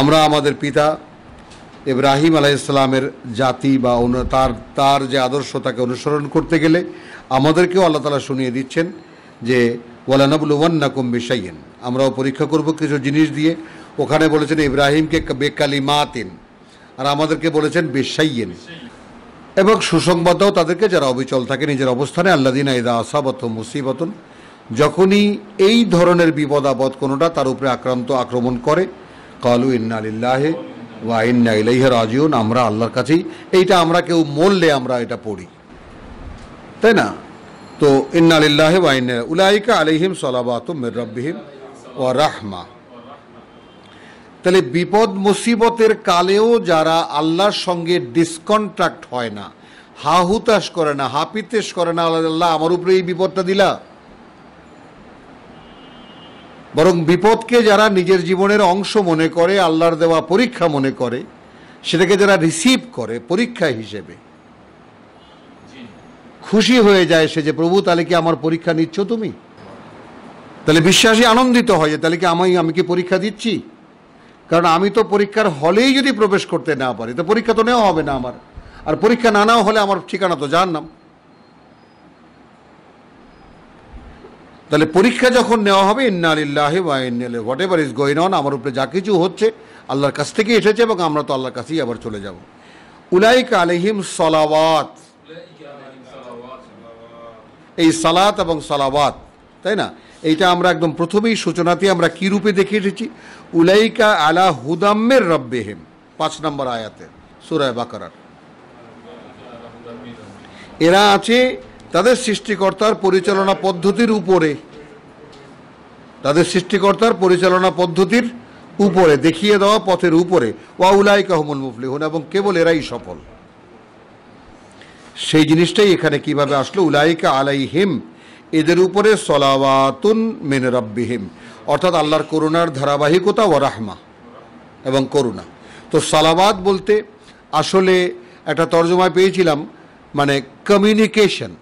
আমরা আমাদের পিতা ইব্রাহিম আলাইসালামের জাতি বা তার তার যে আদর্শ তাকে অনুসরণ করতে গেলে আমাদেরকেও আল্লাহ তালা শুনিয়ে দিচ্ছেন যে ওয়ালানাবুল ওয়ান্নাকুম বিশাইয়েন আমরাও পরীক্ষা করব কিছু জিনিস দিয়ে। ওখানে বলেছেন, ইব্রাহিমকে বেকালি মাতিন আর আমাদেরকে বলেছেন বেশাইয়েন এবং সুসংবাদও তাদেরকে, যারা অবিচল থাকে নিজের অবস্থানে আল্লাদিনা ইদা আসাবত মুসিবতন। যখনই এই ধরনের বিপদ আপদ কোনোটা তার উপরে আক্রান্ত আক্রমণ করে কালু ইন্না আলিল্লাহে ওয়া ইন্না ইলাইহি রাজিউন, আমরা আল্লাহর কাছেই। এইটা আমরা কেউ মরলে আমরা এটা পড়ি। তাই না? তো ইন্না আলিল্লাহে ওয়া ইন্না উলাইকা আলাইহিম সালাবাতুম মির রাব্বিহিম ওয়া রাহমা। তাহলে বিপদ মুসিবতের কালেও যারা আল্লাহর সঙ্গে ডিসকন্ট্রাক্ট হয় না হা হুতাশ করে না, হাপিতেশ করে না আল্লাহ আমার উপরে এই বিপদটা দিলা। বরং বিপদকে যারা নিজের জীবনের অংশ মনে করে, আল্লাহর দেওয়া পরীক্ষা মনে করে, সেটাকে যারা রিসিভ করে, পরীক্ষা হিসেবে। খুশি হয়ে যায় সে যে, প্রভু, তাহলে কি আমার পরীক্ষা নিচ্ছ তুমি? তাহলে বিশ্বাসী আনন্দিত হয় তাহলে কি আমি আমি কি পরীক্ষা দিচ্ছি? কারণ আমি তো পরীক্ষার হলেই যদি প্রবেশ করতে না পারি, তো পরীক্ষা তো নেওয়া হবে না আমার। আর পরীক্ষা না নেওয়া হলে আমার ঠিকানা তো জানলাম তাহলে পরীক্ষা যখন নেওয়া হবে, ইন্না আলিল্লাহি ওয়া ইন্নালে whatever is going on আমার উপরে যা কিছু হচ্ছে, আল্লাহর কাছ থেকে এসেছে এবং আমরা তো আল্লাহর কাছেই আবার চলে যাব। উলাইকা আলহিম সলাওয়াত। এই সালাত এবং সালাওয়াত, তাই না? এইটা আমরা একদম প্রথমেই সূচনাতে আমরা কি রূপে দেখে এসেছি? উলাইকা আলা হুদাম্মের রব্বেহেম, পাঁচ নম্বর আয়াতে সুরায় বাকারার। এরা আছে তাদের সৃষ্টিকর্তার পরিচালনা পদ্ধতির উপরে। তাদের সৃষ্টিকর্তার পরিচালনা পদ্ধতির উপরে, দেখিয়ে দেওয়া পথের উপরে। ওয়াউলাই কাহমুল মুফলিহুন এবং কেবল এরাই সফল। সেই জিনিসটাই এখানে কীভাবে আসলো? উলাইকা আলাইহিম, এদের উপরে সলাওয়াতুন মেন রব্বিহিম। অর্থাৎ আল্লাহর করুণার ধারাবাহিকতা ও রাহমা এবং করুণা। তো সালাবাদ বলতে আসলে একটা তর্জমায় পেয়েছিলাম মানে কমিউনিকেশন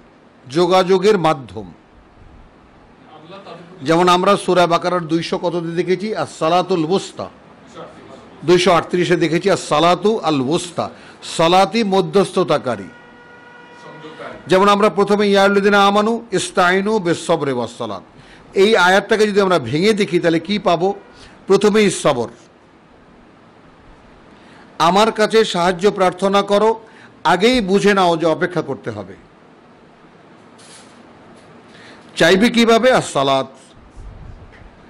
যোগাযোগের মাধ্যম। যেমন আমরা সুরা বাকারার দুইশো কততে দেখেছি? আর সালাতুল ওস্তা দুইশো আটত্রিশে দেখেছি আর সালাতু আল ওস্তা সালাতি মধ্যস্থতাকারী। যেমন আমরা প্রথমে ইয়ারুদ্দিন আমানু ইস্তাইনু বেসবরে ওয়াসালাত এই আয়াতটাকে যদি আমরা ভেঙে দেখি, তাহলে কি পাবো? প্রথমেই সবর। আমার কাছে সাহায্য প্রার্থনা করো, আগেই বুঝে নাও যে অপেক্ষা করতে হবে। চাইবে কীভাবে? আর সালাত।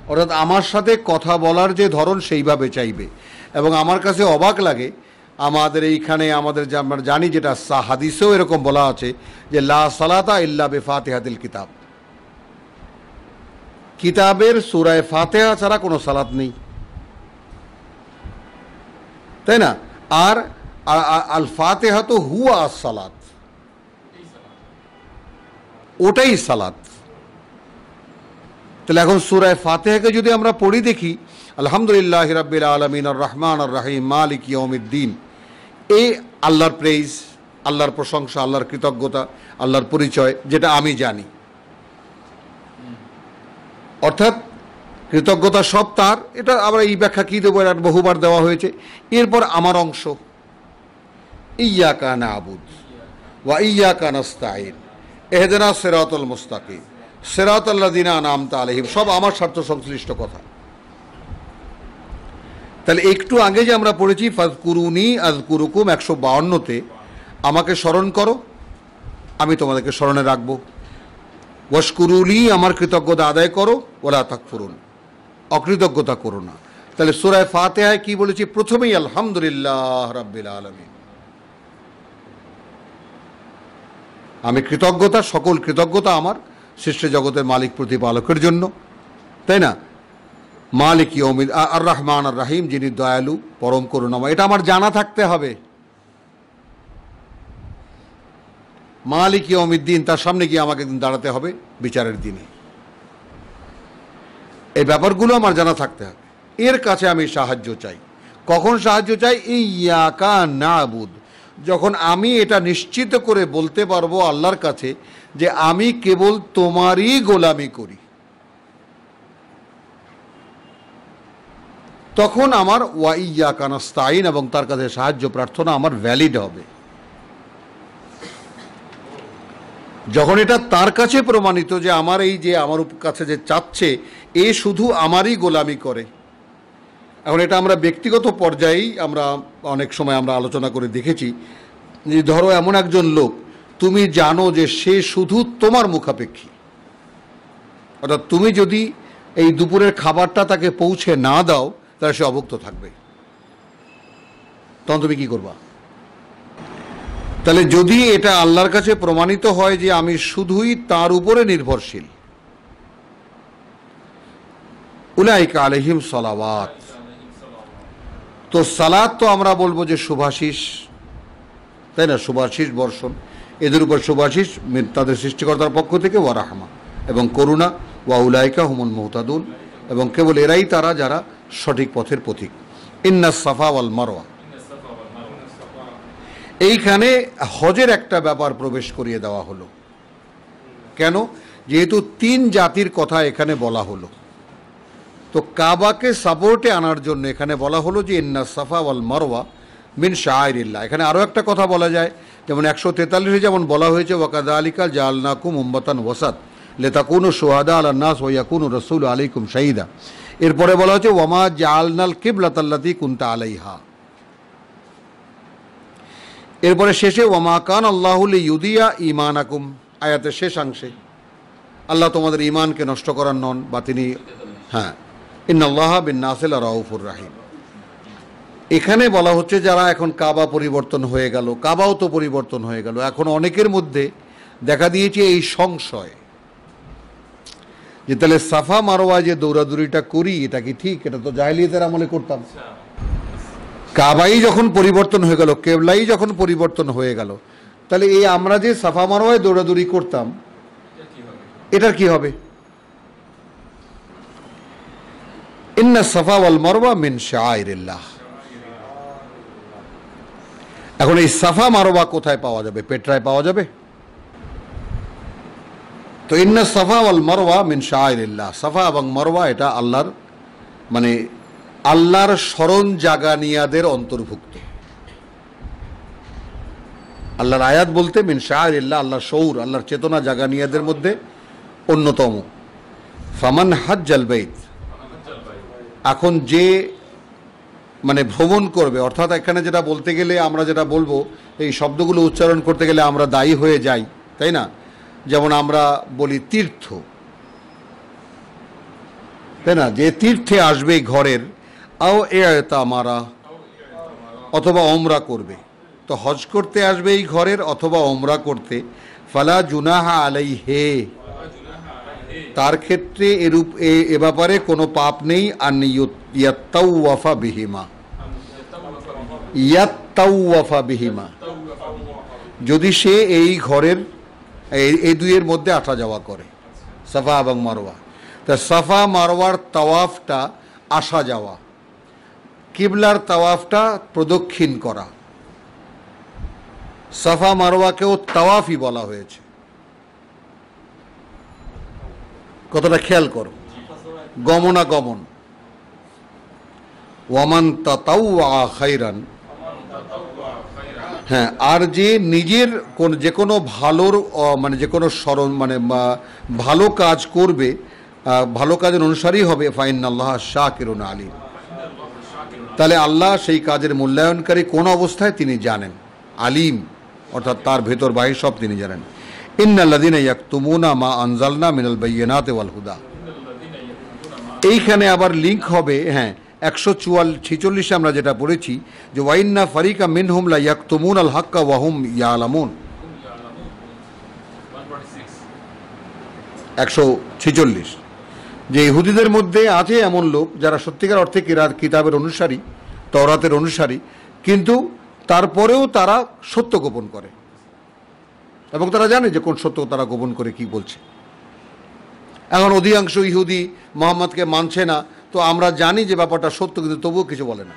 অর্থাৎ আমার সাথে কথা বলার যে ধরন, সেইভাবে চাইবে। এবং আমার কাছে অবাক লাগে, আমাদের এইখানে আমাদের আমরা জানি যেটা সা- হাদিসেও এরকম বলা আছে যে, লা সালাতা ইল্লা বে ফাতেহাতিল কিতাব। কিতাবের সুরায় ফাতেহা ছাড়া কোনো সালাত নেই। তাই না? আর আল ফাতেহা তো হুয়া সালাত ওটাই সালাত। তাহলে এখন সুরায় ফাতেহাকে যদি আমরা পড়ি দেখি, আলহামদুলিল্লাহ রাব্বিল আলমিন আর রহমান আর রাহিম মালিক ইয়মিদ্দিন এই আল্লাহর প্রেইজ আল্লাহর প্রশংসা, আল্লাহর কৃতজ্ঞতা, আল্লাহর পরিচয়, যেটা আমি জানি। অর্থাৎ কৃতজ্ঞতা সব তার, এটা আবার এই ব্যাখ্যা কী দেবো? এটা বহুবার দেওয়া হয়েছে। এরপর আমার অংশ ইয়া কানা আবুদ ওয়া ইয়া কানাস্তাইন এহদেনা সেরাতল মুস্তাকিম। সেরাত আল্লাহ দিনা নামতা আলহিম সব আমার স্বার্থ সংশ্লিষ্ট কথা। তাহলে একটু আগে যে আমরা পড়েছি ফাজকুরুনি আজকুরুকুম একশো বাউন্নতে, আমাকে স্মরণ করো, আমি তোমাদেরকে স্মরণে রাখব। ওয়াশকুরুলি, আমার কৃতজ্ঞতা আদায় করো ওরা তাকফুরুন, অকৃতজ্ঞতা করো না। তাহলে সুরায় ফাতেহায় কি বলেছি? প্রথমেই আলহামদুলিল্লাহ রাব্বিল আলমিন। আমি কৃতজ্ঞতা, সকল কৃতজ্ঞতা আমার। সৃষ্টি জগতের মালিক প্রতিপালকের জন্য, তাই না? মালিক ইয়মিদ আর রহমান, আর রাহিম, যিনি দয়ালু, পরম করুণাময়, এটা আমার জানা থাকতে হবে। মালিক ইয়মিদ্দিন তার সামনে গিয়ে আমাকে দিন দাঁড়াতে হবে বিচারের দিনে। এই ব্যাপারগুলো আমার জানা থাকতে হবে। এর কাছে আমি সাহায্য চাই। কখন সাহায্য চাই? ইয়াকা না বুধ যখন আমি এটা নিশ্চিত করে বলতে পারব আল্লাহর কাছে যে আমি কেবল তোমারই গোলামি করি, তখন আমার ওয়াইয়া কানাস্তাইন এবং তার কাছে সাহায্য প্রার্থনা আমার ভ্যালিড হবে। যখন এটা তার কাছে প্রমাণিত যে আমার এই যে আমার কাছে যে চাচ্ছে, এ শুধু আমারই গোলামি করে। এখন এটা আমরা ব্যক্তিগত পর্যায়েই আমরা অনেক সময় আমরা আলোচনা করে দেখেছি যে ধরো এমন একজন লোক, তুমি জানো যে সে শুধু তোমার মুখাপেক্ষী। অর্থাৎ তুমি যদি এই দুপুরের খাবারটা তাকে পৌঁছে না দাও, তাহলে সে অভুক্ত থাকবে। তখন তুমি কি করবা? তাহলে যদি এটা আল্লাহর কাছে প্রমাণিত হয় যে আমি শুধুই তার উপরে নির্ভরশীল। উলাইকা আলহিম সলাওয়াত। তো সালাদ তো আমরা বলব যে শুভাশিস তাই না? শুভাশিস বর্ষণ। এদের উপর শুভাশিস তাদের সৃষ্টিকর্তার পক্ষ থেকে ওয়ারাহমা এবং করুণা, ওয়া উলাইকা হুমুল মোহতাদুল এবং কেবল এরাই তারা যারা সঠিক পথের পথিক ইন্না সাফা ওয়াল মারোয়া এইখানে হজের একটা ব্যাপার প্রবেশ করিয়ে দেওয়া হলো। কেন? যেহেতু তিন জাতির কথা এখানে বলা হলো। তো কাবাকে সাপোর্টে আনার জন্য এখানে বলা হলো যে, ইন্না সাফা ওয়াল মারওয়া মিন শাহরিল্লাহ এখানে আরও একটা কথা বলা যায়, যেমন একশো তেতাল্লিশে যেমন বলা হয়েছে ওয়াকাদা আলিকা জালনাকুম উম্বাতান ওয়াসাত লেতাকুনু সোহাদা আল নাস ওয়াকুনু রসুল আলাইকুম শাহিদা। এরপরে বলা হচ্ছে ওয়ামা জালনাল কিবলাতাল্লাতি কুন্তা আলাইহা। এরপরে শেষে ওয়ামা কান আল্লাহুল ইউদিয়া ইমান আকুম আয়াতের শেষাংশে, আল্লাহ তোমাদের ইমানকে নষ্ট করার নন বা তিনি হ্যাঁ ইন্নআল্লাহ বিন নাসিল রাউফুর রাহিম। এখানে বলা হচ্ছে যারা এখন কাবা পরিবর্তন হয়ে গেল, কাবাও তো পরিবর্তন হয়ে গেল। এখন অনেকের মধ্যে দেখা দিয়েছে এই সংশয় যে, তাহলে সাফা মারোয়া যে দৌড়াদৌড়িটা করি, এটা কি ঠিক? এটা তো জাহিলিয়তের আমলে করতাম। কাবাই যখন পরিবর্তন হয়ে গেল, কেবলাই যখন পরিবর্তন হয়ে গেল, তাহলে এই আমরা যে সাফা মারোয়ায় দৌড়াদৌড়ি করতাম, এটার কি হবে? ইন্না সাফা ওয়াল মারওয়া মিন শাআইরিল্লাহ। এখন এই সাফা মারওয়া কোথায় পাওয়া যাবে? পেট্রায় পাওয়া যাবে? তো ইন্না সাফা ওয়াল মারওয়া মিন শাআইরিল্লাহ। সাফা এবং মারওয়া এটা আল্লাহর মানে আল্লাহর স্মরণ জাগানিয়াদের অন্তর্ভুক্ত। আল্লাহর আয়াত বলতে মিন শাহরিল্লাহ আল্লাহর শৌর, আল্লাহর চেতনা জাগানিয়াদের মধ্যে অন্যতম। ফামান হাজ্জাল বাইত এখন যে মানে ভ্রমণ করবে, অর্থাৎ এখানে যেটা বলতে গেলে আমরা যেটা বলব, এই শব্দগুলো উচ্চারণ করতে গেলে আমরা দায়ী হয়ে যাই, তাই না? যেমন আমরা বলি তীর্থ। তাই না? যে তীর্থে আসবে ঘরের, আও এ মারা, অথবা ওমরা করবে। তো হজ করতে আসবে এই ঘরের, অথবা ওমরা করতে। ফালা জুনাহা আলাই হে তার ক্ষেত্রে এরূপ, এ ব্যাপারে কোনো পাপ নেই আর ইয়াত্তাউফা বিহিমা। ইয়াত্তাউফা বিহিমা। যদি সে এই ঘরের এই দুইয়ের মধ্যে আসা যাওয়া করে, সাফা এবং মারওয়া। তা সাফা, মারওয়ার তাওয়াফটা আসা যাওয়া। কিবলার তাওয়াফটা প্রদক্ষিণ করা। সাফা, মারওয়াকেও তাওয়াফই বলা হয়েছে। কতটা খেয়াল করো। গমনাগমন ওয়ামান তাতাউয়া খাইরান। হ্যাঁ আর যে নিজের কোন যে কোনো ভালোর মানে যে কোনো স্মরণ মানে ভালো কাজ করবে ভালো কাজের অনুসারী হবে ফাইন আল্লাহ শাহ কিরণ আলিম। তাহলে আল্লাহ সেই কাজের মূল্যায়নকারী কোন অবস্থায় তিনি জানেন? আলিম, অর্থাৎ তার ভেতর বাহির সব তিনি জানেন। মা আনজালনা মিনাল হুদা। এইখানে আবার লিঙ্ক হবে হ্যাঁ একশো চুয়াল, ছিচল্লিশে আমরা যেটা পড়েছি, যে ওয়াইন্না ফারিকা মিনহুম লা ইয়াকতুমুন আল হাক্কা ওয়াহুম ইয়ালামুন। একশো ছিচল্লিশ। যে ইহুদিদের মধ্যে আছে এমন লোক যারা সত্যিকার অর্থে কিতাবের অনুসারী তরাতের অনুসারী, কিন্তু তারপরেও তারা সত্য গোপন করে। এবং তারা জানে যে কোন সত্য তারা গোপন করে কি বলছে। এখন অধিকাংশ ইহুদি মোহাম্মদকে মানছে না, তো আমরা জানি যে ব্যাপারটা সত্য, কিন্তু তবুও কিছু বলে না।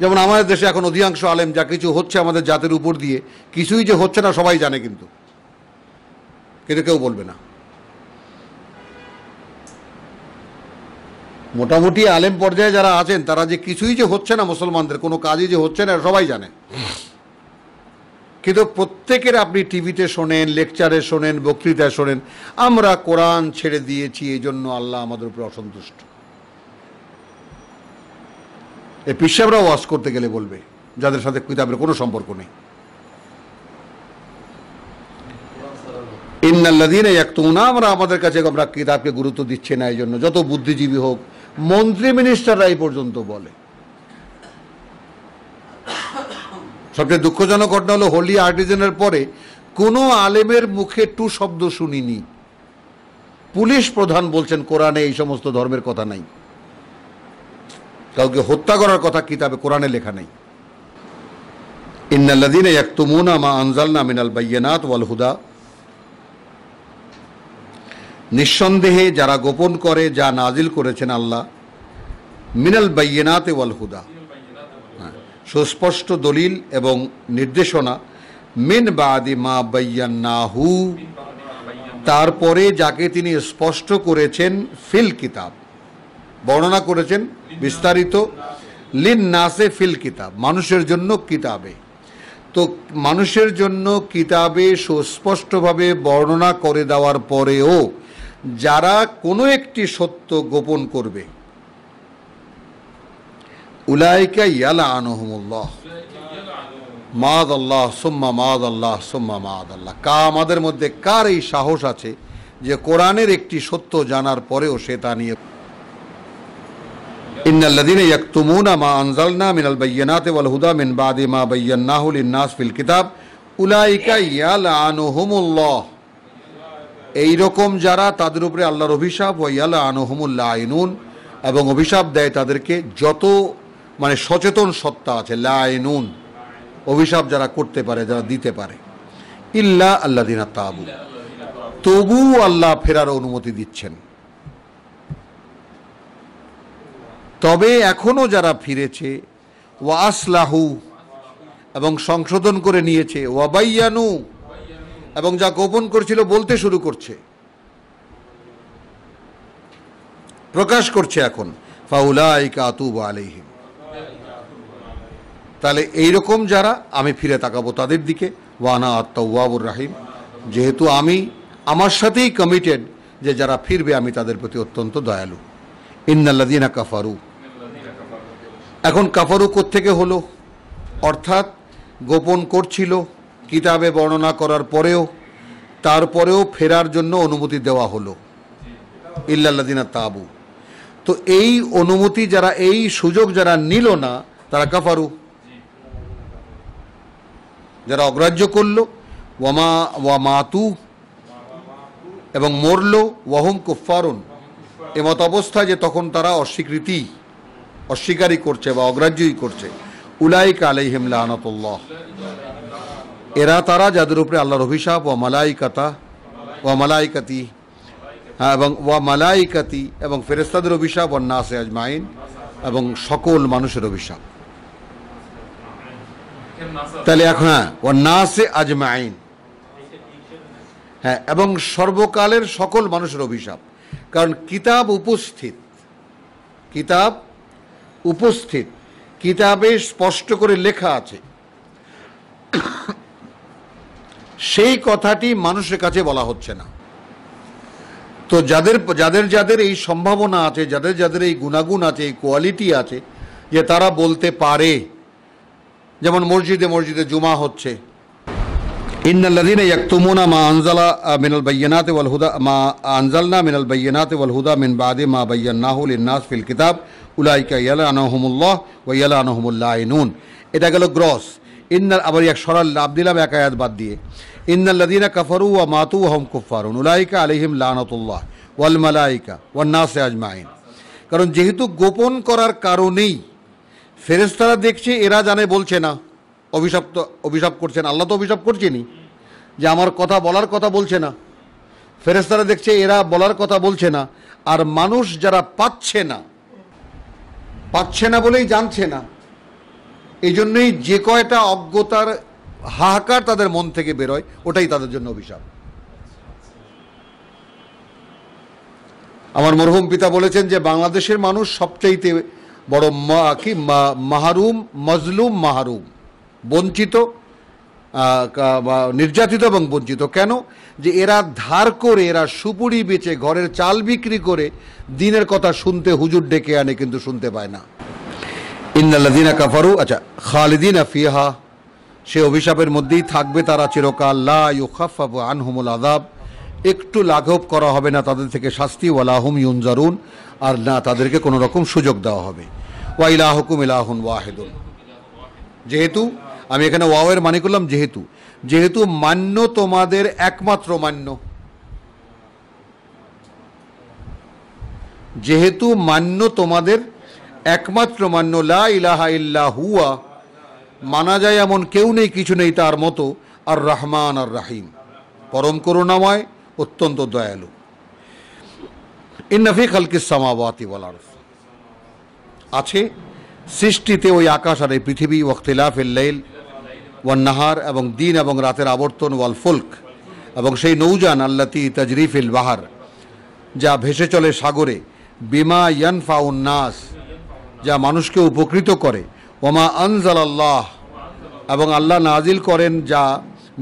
যেমন আমাদের দেশে এখন অধিকাংশ আলেম যা কিছু হচ্ছে আমাদের জাতের উপর দিয়ে, কিছুই যে হচ্ছে না সবাই জানে কিন্তু। কিন্তু কেউ বলবে না। মোটামুটি আলেম পর্যায়ে যারা আছেন, তারা যে কিছুই যে হচ্ছে না মুসলমানদের, কোনো কাজই যে হচ্ছে না, সবাই জানে। কিন্তু প্রত্যেকের আপনি টিভিতে শোনেন, লেকচারে শোনেন, বক্তৃতায় শোনেন, আমরা কোরআন ছেড়ে দিয়েছি এই জন্য আল্লাহ আমাদের উপরে অসন্তুষ্ট। এই পিসাবরা ওয়াশ করতে গেলে বলবে, যাদের সাথে কিতাবের কোনো সম্পর্ক নেই। ইন্নাল্লাদিন একতুনা আমরা আমাদের কাছে আমরা কিতাবকে গুরুত্ব দিচ্ছে না এই জন্য যত বুদ্ধিজীবী হোক মন্ত্রী মিনিস্টাররা এই পর্যন্ত বলে। সবচেয়ে দুঃখজনক ঘটনা হলো হোলি আর্টিজেনের পরে কোনো আলেমের মুখে টু শব্দ শুনিনি। পুলিশ প্রধান বলছেন, কোরআনে এই সমস্ত ধর্মের কথা নাই। কাউকে হত্যা করার কথা কিতাবে কোরআনে লেখা নেই। ইন্নাল্লাদিন ইয়াকতুমুনা মা আনজালনা মিনাল বাইয়িনাত ওয়াল হুদা। নিঃসন্দেহে যারা গোপন করে যা নাজিল করেছেন আল্লাহ মিনাল বাইয়িনাতে ওয়াল হুদা। হ্যাঁ, সুস্পষ্ট দলিল এবং নির্দেশনা মিন বাদি মা বাইয়ান্নাহু তারপরে যাকে তিনি স্পষ্ট করেছেন ফিল কিতাব। বর্ণনা করেছেন বিস্তারিত লিন নাসে ফিল কিতাব মানুষের জন্য কিতাবে। তো মানুষের জন্য কিতাবে সুস্পষ্টভাবে বর্ণনা করে দেওয়ার পরেও যারা কোনো একটি সত্য গোপন করবে উলাইকা ইয়ালা আনহমুল্লাহ মাদ আল্লাহ সুম্মা মাদ আল্লাহ সুম্মা মাদ আল্লাহ কা আমাদের মধ্যে কার এই সাহস আছে যে কোরআনের একটি সত্য জানার পরেও সে তা নিয়ে إن الذين يكتمون ما أنزلنا من البينات والهدى من بعد ما بيناه للناس في الكتاب أولئك يلعنهم الله এই রকম যারা তাদের উপরে আল্লাহর অভিশাপ ও ইয়ালা আনহুমুল্লাহ আইনুন এবং অভিশাপ দেয় তাদেরকে যত মানে সচেতন সত্তা আছে, লাইনুন, অভিশাপ যারা করতে পারে, যারা দিতে পারে। ইল্লা আল্লাহ দিনা তাবু। তবু আল্লাহ ফেরার অনুমতি দিচ্ছেন। তবে এখনও যারা ফিরেছে, ওয়া আসলাহু, এবং সংশোধন করে নিয়েছে ওয়াবাইয়ানু এবং যা গোপন করছিল বলতে শুরু করছে। প্রকাশ করছে এখন, ফাউলাইকা আতুব আলাইহিম। তাহলে এইরকম যারা, আমি ফিরে তাকাবো তাদের দিকে, ওয়ানা আত্মাউয়াবুর রাহিম। যেহেতু আমি আমার সাথেই কমিটেড যে যারা ফিরবে, আমি তাদের প্রতি অত্যন্ত দয়ালু। ইন্নাল্লাদিনা কাফারু। এখন কাফারু থেকে হলো? অর্থাৎ গোপন করছিল কিতাবে বর্ণনা করার পরেও, তারপরেও ফেরার জন্য অনুমতি দেওয়া হলো। ইল্লাল্লাদিনা তাবু। তো এই অনুমতি যারা, এই সুযোগ যারা নিল না, তারা কাফারু। যারা অগ্রাহ্য করল, ওয়ামা ওয়া মাতু এবং মরল, ওয়াহুম কুফারুন এমত অবস্থা যে তখন তারা অস্বীকৃতি, অস্বীকারই করছে বা অগ্রাহ্যই করছে। উলাইকা আলাইহিম লানাতুল্লাহ। এরা তারা যাদের উপরে আল্লাহর অভিশাপ ও মালাইকাতা ও মালাইকাতি হ্যাঁ এবং ওয়া মালাইকাতি, এবং ফেরেস্তাদের অভিশাপ ও নাসে আজমাইন, এবং সকল মানুষের অভিশাপ। তাহলে এখন হ্যাঁ ও নাসে আজমাইন। হ্যাঁ এবং সর্বকালের সকল মানুষের অভিশাপ। কারণ কিতাব উপস্থিত কিতাব উপস্থিত, কিতাবে স্পষ্ট করে লেখা আছে। সেই কথাটি মানুষের কাছে বলা হচ্ছে না। তো যাদের যাদের যাদের এই সম্ভাবনা আছে, যাদের যাদের এই গুণাগুণ আছে, এই কোয়ালিটি আছে, যে তারা বলতে পারে, যেমন মসজিদে মসজিদে জুমা হচ্ছে। ইন্নাল্লাযীনা ইয়াকতুমুনা মা আনজালা মিনাল বায়্যিনাতি ওয়াল হুদা, মা আনজালনা মিনাল বায়্যিনাতি ওয়াল হুদা মিন বাদি মা বায়্যানাহু লিন-নাস ফিল কিতাব, উলাইকা ইয়ালানুহুমুল্লাহ ওয়া ইয়ালানুহুমুল লাইনুন। এটা গেল গ্রস। ইন্নাল আবার এক সরাল লাভ দিলাম, এক আয়াত বাদ দিয়ে। ইন্নাল্লাযীনা কাফারু ওয়া মাতু হম কুফফারুন। উলাইকা আলাইহিম লানাতুল্লাহ ওয়াল মালাইকা নাস আজমাইন। কারণ যেহেতু গোপন করার কারণেই ফেরেশতারা দেখছে, এরা জানে বলছে না। অভিশাপ তো অভিশাপ করছেন। আল্লাহ তো অভিশাপ করছেনই। যে আমার কথা বলার কথা বলছে না। ফেরেস্তারা দেখছে, এরা বলার কথা বলছে না। আর মানুষ যারা পাচ্ছে না পাচ্ছে না বলেই জানছে না। এই জন্যই যে কয়টা অজ্ঞতার হাহাকার তাদের মন থেকে বেরোয়, ওটাই তাদের জন্য অভিশাপ। আমার মরহুম পিতা বলেছেন যে, বাংলাদেশের মানুষ সবচাইতে বড় মা- কি? মাহরুম, মজলুম, মাহরুম। বঞ্চিত নির্যাতিত এবং বঞ্চিত। কেন? যে এরা ধার করে, এরা সুপুরি বেচে, ঘরের চাল বিক্রি করে, দিনের কথা শুনতে হুজুর ডেকে আনে কিন্তু শুনতে পায় না। ইন্নাল্লাদিনা কাফারু আচ্ছা খালিদিনা ফিহা, সে অভিশাপের মধ্যেই থাকবে তারা চিরকাল। লা ইউখাফাফু আনহুমুল আযাব, একটু লাঘব করা হবে না তাদের থেকে শাস্তি ওয়ালাহুম ইউনজারুন, আর না তাদেরকে কোনো রকম সুযোগ দেওয়া হবে। ওয়া ইলাহুকুম ইলাহুন ওয়াহিদুন। যেহেতু, আমি এখানে ওয়াওয়ের মানে করলাম যেহেতু। যেহেতু মান্য তোমাদের একমাত্র মান্য। যেহেতু মান্য তোমাদের একমাত্র মান্য, লা ইলাহা ইল্লা হুয়া। মানা যায় এমন কেউ নেই, কিছু নেই তার মতো। আর রহমান আর রাহিম পরম করুণাময়, অত্যন্ত দয়ালু। ইন্নফি খালকিস সামাওয়াতি বলার আছে সৃষ্টিতে ওই আকাশ আর এই পৃথিবী ওয়াক্তিলাফ লাইল, ওয়ান নাহার এবং দিন এবং রাতের আবর্তন, ওয়াল ফুলক। এবং সেই নৌজান আল্লাতি তাজরিফিল বাহার, যা ভেসে চলে সাগরে। বিমা ইয়ানফাউন নাস। যা মানুষকে উপকৃত করে। ওমা আনজাল আল্লাহ এবং আল্লাহ নাজিল করেন যা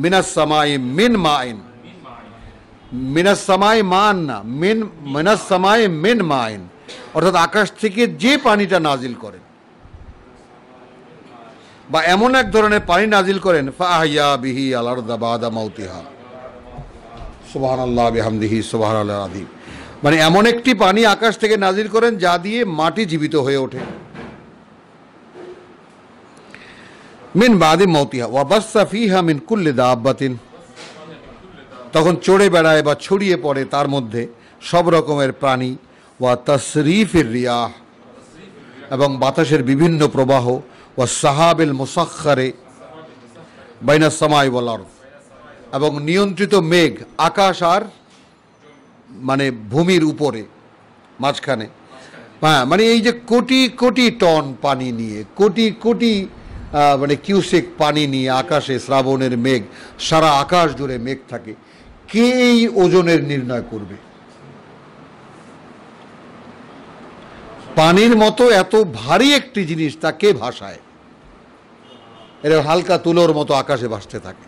মিনাস সামাই মিন মাইন। মিনাস সামাই মান না, মিন, মিনাস সামাই মিন মাইন। অর্থাৎ আকাশ থেকে যে পানিটা নাজিল করেন। বা এমন এক ধরনের পানি নাজিল করেন ফাহিয়া বিহি আলারদা বাদা মাউতিহা। সুবাহান আল্লাহ বিহামদিহি সুবাহ আল্লাহ আদিম মানে এমন একটি পানি আকাশ থেকে নাজির করেন যা দিয়ে মাটি জীবিত হয়ে ওঠে। মিন বাদি মৌতিহা ওয়াবাসা ফিহা মিন কুল্লি দাব্বাতিন। তখন চড়ে বেড়ায় বা ছড়িয়ে পড়ে তার মধ্যে সব রকমের প্রাণী, ওয়া তসরিফির রিয়াহ এবং বাতাসের বিভিন্ন প্রবাহ ও সাহাবিল মুসাক্ষারে বাইনা সামাই বলার এবং নিয়ন্ত্রিত মেঘ, আকাশ আর মানে ভূমির উপরে, মাঝখানে। হ্যাঁ মানে এই যে কোটি কোটি টন পানি নিয়ে, কোটি কোটি মানে কিউসেক পানি নিয়ে আকাশে শ্রাবণের মেঘ, সারা আকাশ জুড়ে মেঘ থাকে, কে এই ওজনের নির্ণয় করবে? পানির মতো এত ভারী একটি জিনিস তা কে ভাসায়? এর হালকা তুলোর মতো আকাশে ভাসতে থাকে।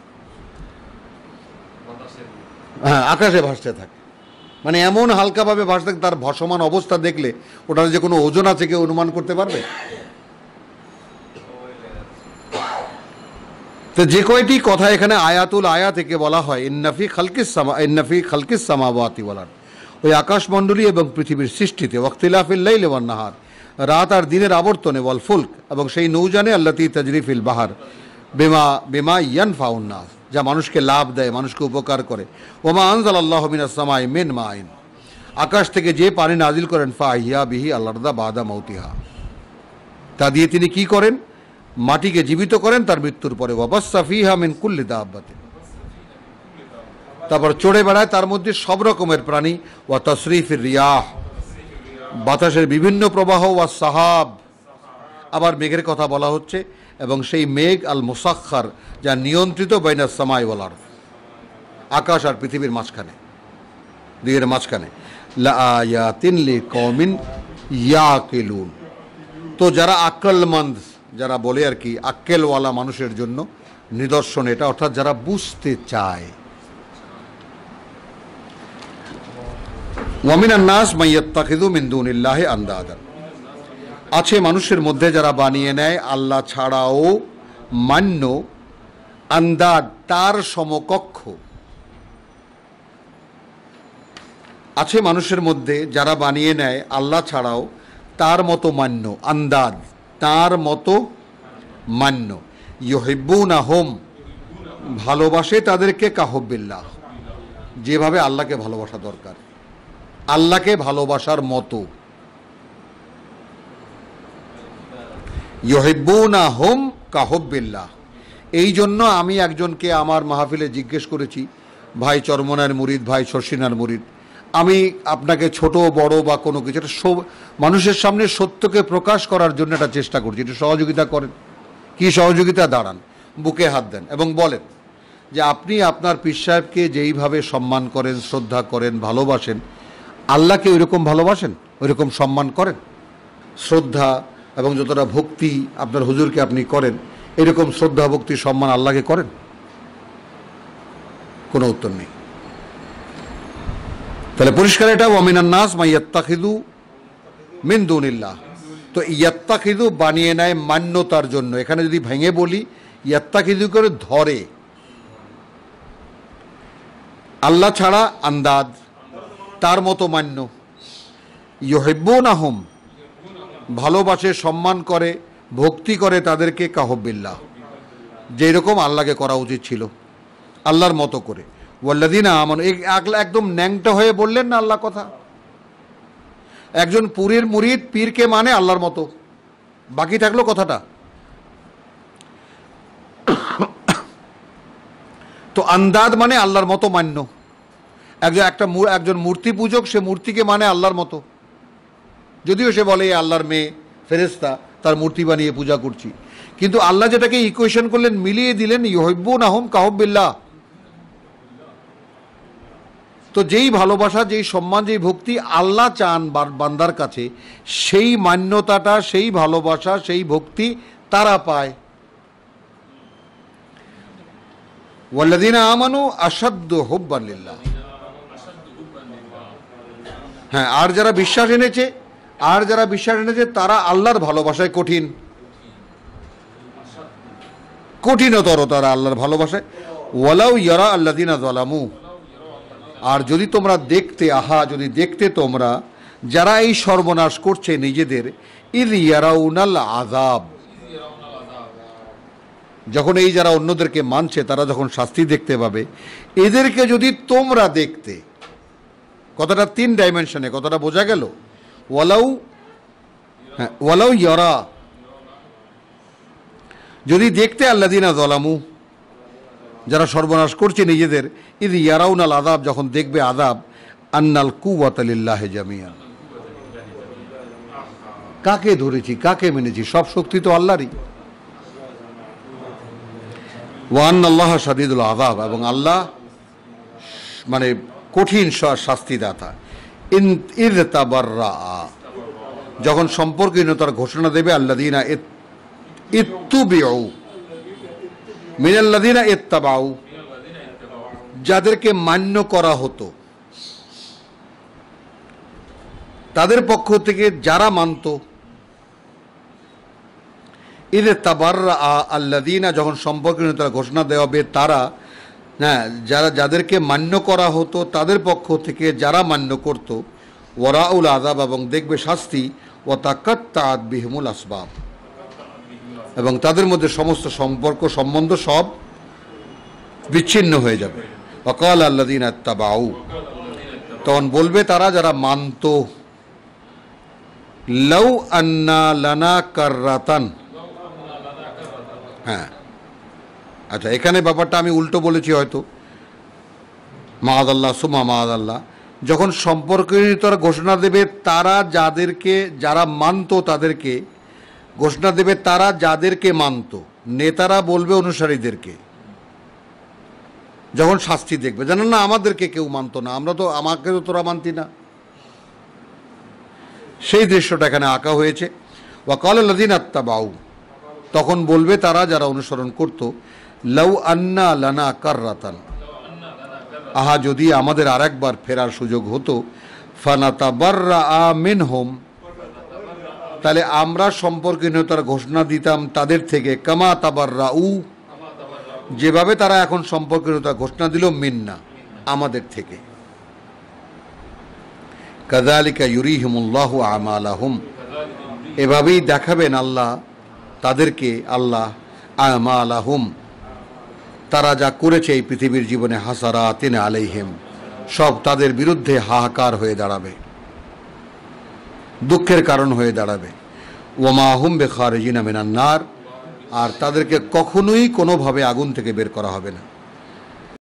হ্যাঁ আকাশে ভাসতে থাকে। মানে এমন হালকাভাবে ভাসতে তার ভাসমান অবস্থা দেখলে ওটার যে কোনো ওজন আছে কেউ অনুমান করতে পারবে? তো যে কয়টি কথা এখানে আয়াতুল আয়া থেকে বলা হয় ইন্নাফি খালকিস সামা ইন্নাফি খালকিস সামাওয়াতি বলার ওই আকাশমণ্ডলী এবং পৃথিবীর সৃষ্টিতে ওয়াক্তিলাফিল্লাইল ওয়ান নাহার। রাত আর দিনের আবর্তনে, ওয়াল ফুলক। এবং সেই নৌজানে আল্লাতি তাজরিফিল বাহার। বেমা বেমা ইয়ান ফাউন্নাস যা মানুষকে লাভ দেয়, মানুষকে উপকার করে। ওমা আনজাল আল্লাহ মিনাস সামাই মেন মাইন। আকাশ থেকে যে পানি নাজিল করেন, ফাহিয়া বিহি আল্লাহদা বাদা মৌতিহা। তা দিয়ে তিনি কি করেন? মাটিকে জীবিত করেন, তার মৃত্যুর পরে ওয়াবাসা ফিহা মিন কুল্লিদা আব্বাতে তারপর চড়ে বেড়ায়, তার মধ্যে সব রকমের প্রাণী, ওয়া তশরিফের রিয়াহ। বাতাসের বিভিন্ন প্রবাহ, ওয়া সাহাব। আবার মেঘের কথা বলা হচ্ছে এবং সেই মেঘ আল মুসাক্ষার যা নিয়ন্ত্রিত বাইনা সামাই ওয়ালার আকাশ আর পৃথিবীর মাঝখানে, দুইয়ের মাঝখানে। লি কমিন ইয়াকিলুন। তো যারা আক্কেলমন্দ, যারা বলে আর কি, আক্কেলওয়ালা মানুষের জন্য নিদর্শন এটা, অর্থাৎ যারা বুঝতে চায়। ওয়ামিনান নাস মাইয়াত্তাখিদু মিন দুনিল্লাহি আন্দাদান আছে মানুষের মধ্যে যারা বানিয়ে নেয়, আল্লাহ ছাড়াও মান্য আন্দাদ তার সমকক্ষ। আছে মানুষের মধ্যে যারা বানিয়ে নেয়, আল্লাহ ছাড়াও তার মতো মান্য, আন্দাজ, তার মতো মান্য। ইহিব্বুনা হোম ভালোবাসে তাদেরকে কাহব্বিল্লাহ। যেভাবে আল্লাহকে ভালোবাসা দরকার। আল্লাহকে ভালোবাসার মতো। ইহিব্বুনা হোম কাহব্বিল্লাহ। এই জন্য আমি একজনকে আমার মাহফিলে জিজ্ঞেস করেছি, ভাই চরমনার মুরিদ, ভাই শর্ষিনার মুরিদ, আমি আপনাকে ছোট, বড় বা কোনো কিছু সব- মানুষের সামনে সত্যকে প্রকাশ করার জন্য একটা চেষ্টা করছি, একটু সহযোগিতা করেন। কি সহযোগিতা? দাঁড়ান, বুকে হাত দেন এবং বলেন যে, আপনি আপনার পীর সাহেবকে যেইভাবে সম্মান করেন, শ্রদ্ধা করেন, ভালোবাসেন, আল্লাহকে ওইরকম ভালোবাসেন? ওইরকম সম্মান করেন? শ্রদ্ধা এবং যতটা ভক্তি আপনার হুজুরকে আপনি করেন, এরকম শ্রদ্ধা, ভক্তি, সম্মান আল্লাহকে করেন? কোনো উত্তর নেই। তাহলে পরিষ্কার এটা ওয়ামিনান নাস মা ইয়াত্তাখিদু মিন দুনিল্লাহ। তো ইয়াত্তাখিদু বানিয়ে নেয় মান্যতার জন্য। এখানে যদি ভেঙে বলি ইয়াত্তাখিদু করে ধরে। আল্লাহ ছাড়া আন্দাজ, তার মতো মান্য। ইহেব্বুন আহম ভালোবাসে, সম্মান করে, ভক্তি করে তাদেরকে কাহবিল্লাহ যেরকম আল্লাহকে করা উচিত ছিল, আল্লাহর মতো করে। ওয়াল্লাদিনা আমন এক- এক- একদম ন্যাংটা হয়ে বললেন না আল্লাহ কথা? একজন পুরীর মুরিদ পীরকে মানে আল্লাহর মতো। বাকি থাকল কথাটা। তো আন্দাজ মানে আল্লাহর মতো মান্য। একজন একটা একজন মূর্তি পূজক, সে মূর্তিকে মানে আল্লাহর মতো। যদিও সে বলে আল্লাহর মেয়ে ফেরেস্তা তার মূর্তি বানিয়ে পূজা করছি। কিন্তু আল্লাহ যেটাকে ইকুয়েশন করলেন, মিলিয়ে দিলেন ইহব্বু নাহম কাহবিল্লাহ তো যেই ভালোবাসা, যেই সম্মান, যেই ভক্তি আল্লাহ চান বান্দার কাছে, সেই মান্যতাটা, সেই ভালোবাসা, সেই ভক্তি তারা পায়। ওয়াল্লাদিনা আমানু আসাদ্দ হব্বাল্লিল্লাহ হ্যাঁ আর যারা বিশ্বাস এনেছে আর যারা বিশ্বাস এনেছে, তারা আল্লাহর ভালোবাসায় কঠিন। কঠিনতর তারা আল্লাহর ভালোবাসায়। ওয়ালাউ ইয়ারা আল্লাদিনা জলামু আর যদি তোমরা দেখতে, আহা, যদি দেখতে তোমরা, যারা এই সর্বনাশ করছে নিজেদের, ইদ ইয়ারাউনাল আজাব যখন এই যারা অন্যদেরকে মানছে, তারা যখন শাস্তি দেখতে পাবে। এদেরকে যদি তোমরা দেখতে, কথাটা তিন ডাইমেনশনে কথাটা বোঝা গেল? ওয়ালাউ হ্যাঁ ওয়ালাউ ইয়ারা। যদি দেখতে আল্লাদিনা জলামু যারা সর্বনাশ করছে নিজেদের ইদ ইয়ারাউনাল আদাব যখন দেখবে আদাব আন্নাল কুয়াতালিল্লাহে জামিয়া কাকে ধরেছি, কাকে মেনেছি, সব শক্তি তো আল্লাহরই। ওয়ান আল্লাহ সাদিদুল আদাব এবং আল্লাহ মানে কঠিন শাস্তিদাতা। ইদ তাবাররা। যখন ঘোষণা দেবে আল্লাদিনা ইত্তুবিউ। মিনাল্লাদিনা ইত্তাবাউ। যাদেরকে মান্য করা হতো। তাদের পক্ষ থেকে যারা মানত ঈদে তাবাররা আল্লাদিনা যখন সম্পর্কহীনতার ঘোষণা দেওয়া হবে, তারা হ্যাঁ যারা, যাদেরকে মান্য করা হতো, তাদের পক্ষ থেকে যারা মান্য করত ওরাউল আজাব এবং দেখবে শাস্তি ও তাকাত্তাত বিহমুল আসবাব। এবং তাদের মধ্যে সমস্ত সম্পর্ক, সম্বন্ধ সব বিচ্ছিন্ন হয়ে যাবে। অকাল আল্লাদিন আত্মাবাউ তখন বলবে তারা, যারা মানত লৌ আন্না লানা কার্রাতান। হ্যাঁ। আচ্ছা এখানে ব্যাপারটা আমি উল্টো বলেছি হয়তো। মাহাদ আল্লাহ সুমা মাহাদ আল্লাহ যখন সম্পর্কিতরা ঘোষণা দেবে, তারা যাদেরকে, যারা মানতো তাদেরকে, ঘোষণা দেবে তারা যাদেরকে মানতো। নেতারা বলবে অনুসারীদেরকে। যখন শাস্তি দেখবে, জানেন না, আমাদেরকে কেউ মানতো না। আমরা তো, আমাকে তো তোরা মানতি না। সেই দৃশ্যটা এখানে আঁকা হয়েছে। ওয়াকাল আল্লাদিন আত্মাবাউ তখন বলবে তারা যারা অনুসরণ করত লৌ আন্না লানা কার্রাতান। আহা, যদি আমাদের আরেকবার ফেরার সুযোগ হতো ফানাতাবাররা আ মিন হোম তাহলে আমরা সম্পর্কহীনতার ঘোষণা দিতাম তাদের থেকে কামা তাবাররা উ যেভাবে তারা এখন সম্পর্কহীনতার ঘোষণা দিল, মিন্না, আমাদের থেকে। কাদালিকা ইউরিহিমুল্লাহ আমালাহুম। এভাবেই দেখাবেন আল্লাহ, তাদেরকে আল্লাহ আমালাহুম। তারা যা করেছে এই পৃথিবীর জীবনে হাসারা তিনে আলাইহিম, সব তাদের বিরুদ্ধে হাহাকার হয়ে দাঁড়াবে। দুঃখের কারণ হয়ে দাঁড়াবে। ওমা হুম বেখার জিনা মেনান্নার আর তাদেরকে কখনোই কোনোভাবে আগুন থেকে বের করা হবে না।